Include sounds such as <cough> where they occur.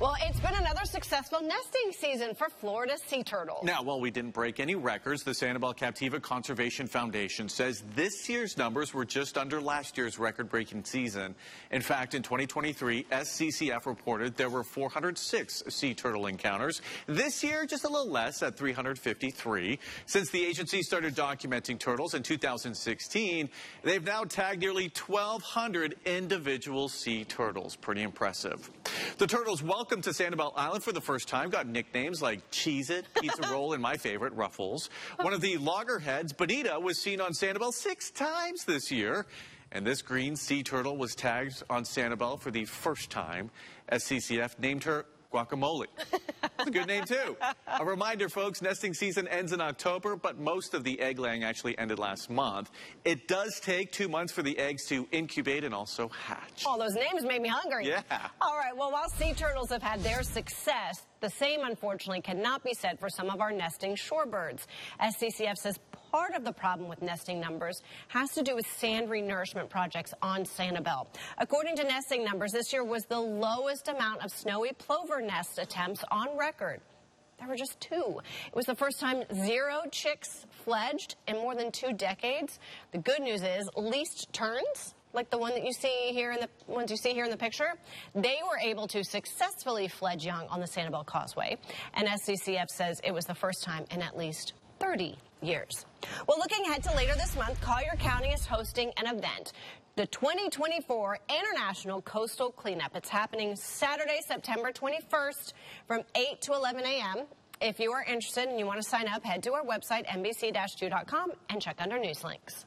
Well, it's been another successful nesting season for Florida sea turtles. Now, while we didn't break any records, the Sanibel Captiva Conservation Foundation says this year's numbers were just under last year's record-breaking season. In fact, in 2023, SCCF reported there were 406 sea turtle encounters. This year, just a little less at 353. Since the agency started documenting turtles in 2016, they've now tagged nearly 1,200 individual sea turtles. Pretty impressive. The turtles welcome to Sanibel Island for the first time got nicknames like Cheese It, Pizza <laughs> Roll, and my favorite, Ruffles. One of the loggerheads, Bonita, was seen on Sanibel six times this year. And this green sea turtle was tagged on Sanibel for the first time. SCCF named her Guacamole. <laughs> That's a good name, too. A reminder, folks, nesting season ends in October, but most of the egg laying actually ended last month. It does take two months for the eggs to incubate and also hatch. All those names made me hungry. Yeah. All right, well, while sea turtles have had their success, the same, unfortunately, cannot be said for some of our nesting shorebirds. SCCF says part of the problem with nesting numbers has to do with sand renourishment projects on Sanibel. According to nesting numbers, this year was the lowest amount of snowy plover nest attempts on record. There were just two. It was the first time zero chicks fledged in more than two decades. The good news is least terns, like the one that you see here in the ones you see here in the picture, they were able to successfully fledge young on the Sanibel Causeway. And SCCF says it was the first time in at least 30 years. Well, looking ahead to later this month, Collier County is hosting an event. The 2024 International Coastal Cleanup. It's happening Saturday, September 21st from 8 to 11 a.m. If you are interested and you want to sign up, head to our website, nbc-2.com, and check under news links.